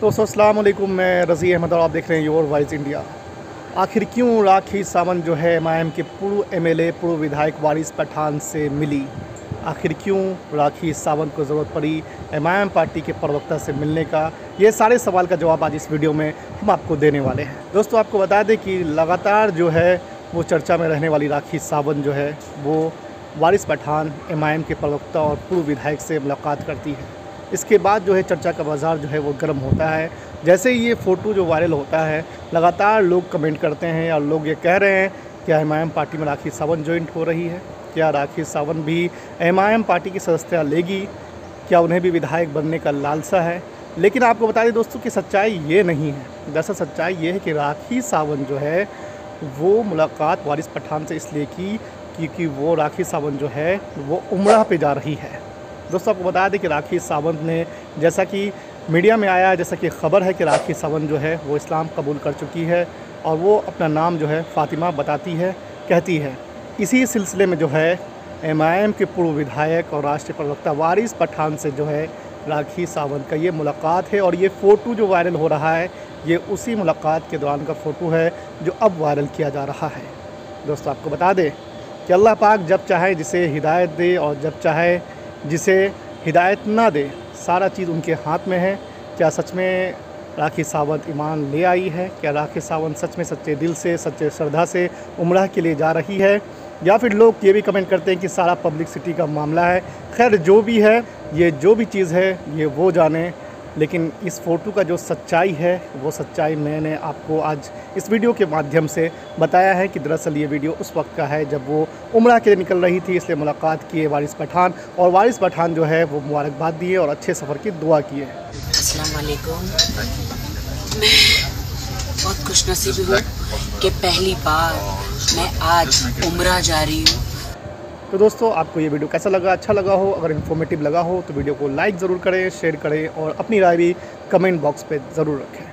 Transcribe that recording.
तो असलकुम मैं रज़ी अहमद और आप देख रहे हैं योर वाइज इंडिया। आखिर क्यों राखी सावंत जो है एम के पूर्व एमएलए, पूर्व विधायक वारिस पठान से मिली? आखिर क्यों राखी सावंत को ज़रूरत पड़ी एम पार्टी के प्रवक्ता से मिलने का? ये सारे सवाल का जवाब आज इस वीडियो में हम आपको देने वाले हैं। दोस्तों, आपको बता दें कि लगातार जो है वो चर्चा में रहने वाली राखी सावंत जो है वो वारिस पठान एम के प्रवक्ता और पूर्व विधायक से मुलाकात करती है। इसके बाद जो है चर्चा का बाज़ार जो है वो गर्म होता है। जैसे ही ये फ़ोटो जो वायरल होता है, लगातार लोग कमेंट करते हैं और लोग ये कह रहे हैं कि एम पार्टी में राखी सावंत ज्वाइंट हो रही है। क्या राखी सावंत भी एम पार्टी की सदस्यता लेगी? क्या उन्हें भी विधायक बनने का लालसा है? लेकिन आपको बता दें दोस्तों कि सच्चाई ये नहीं है। दरअसल सच्चाई ये है कि राखी सावंत जो है, वो मुलाकात वारिस पठान से इसलिए की, क्योंकि वो राखी सावंत जो है, वो उमड़ा पे जा रही है। दोस्तों, आपको बता दें कि राखी सावंत ने, जैसा कि मीडिया में आया, जैसा कि खबर है कि राखी सावंत जो है, वो इस्लाम कबूल कर चुकी है और वो अपना नाम जो है, फ़ातिमा बताती है, कहती है। इसी सिलसिले में जो है एमआईएम के पूर्व विधायक और राष्ट्रीय प्रवक्ता वारिस पठान से जो है, राखी सावंत का ये मुलाकात है और ये फ़ोटो जो वायरल हो रहा है, ये उसी मुलाकात के दौरान का फ़ोटो है, जो अब वायरल किया जा रहा है। दोस्तों, आपको बता दें कि अल्लाह पाक जब चाहे जिसे हिदायत दे और जब चाहे जिसे हिदायत ना दे, सारा चीज़ उनके हाथ में है। क्या सच में राखी सावंत ईमान ले आई है? क्या राखी सावंत सच में सच्चे दिल से, सच्चे श्रद्धा से उम्र के लिए जा रही है? या फिर लोग ये भी कमेंट करते हैं कि सारा पब्लिक सिटी का मामला है। खैर, जो भी है, ये जो भी चीज़ है, ये वो जाने। लेकिन इस फ़ोटो का जो सच्चाई है, वो सच्चाई मैंने आपको आज इस वीडियो के माध्यम से बताया है कि दरअसल ये वीडियो उस वक्त का है जब वो उम्र के लिए निकल रही थी, इसलिए मुलाकात किए वारिस पठान और वारिस पठान जो है वो मुबारकबाद दिए और अच्छे सफ़र की दुआ की मैं बहुत खुश नसीब हूँ कि पहली बार मैं आज उम्र जा रही हूँ। तो दोस्तों, आपको ये वीडियो कैसा लगा अच्छा लगा हो, अगर इन्फॉर्मेटिव लगा हो तो वीडियो को लाइक ज़रूर करें शेयर करें और अपनी राय भी कमेंट बॉक्स पर ज़रूर रखें।